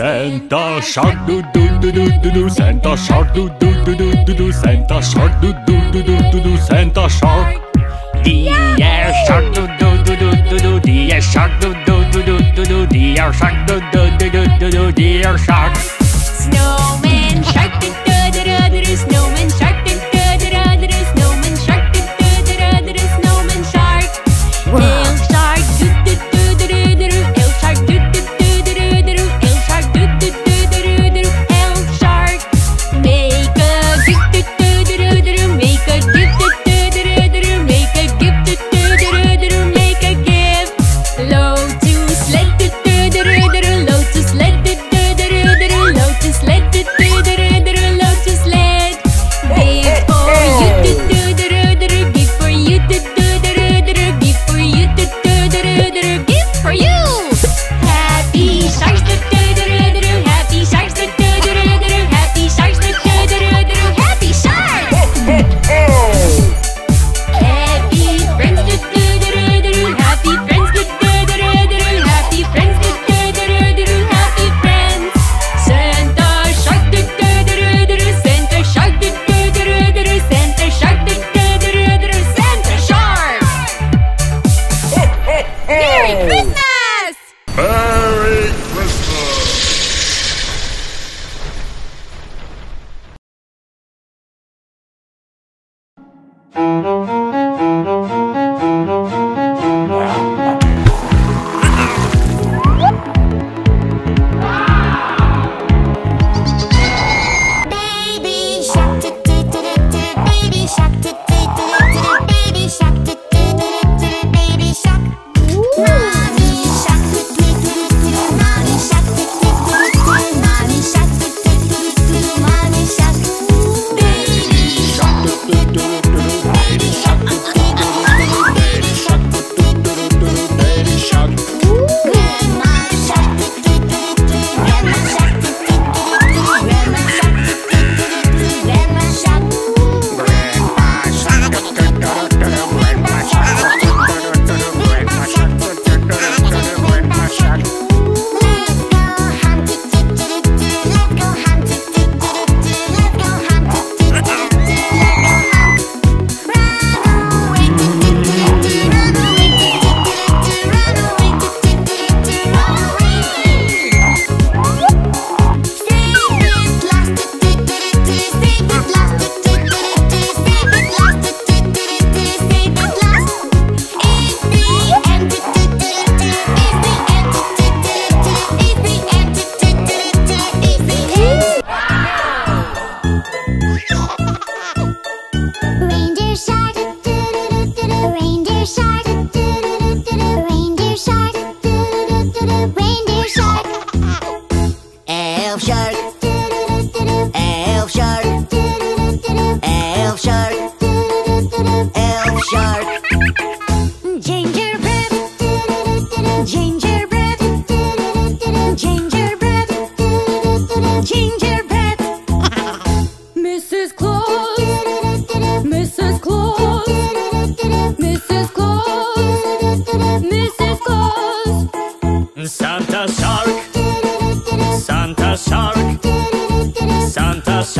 Santa shark do do do do do do Santa shark do do do do do do Santa shark do do do do do do Santa shark Deer shark do do do do do do Deer shark do do do do do do Deer shark do do do do do do. Deer shark Merry Christmas! Reindeer shine. Santa Shark. Santa Shark. Santa Shark.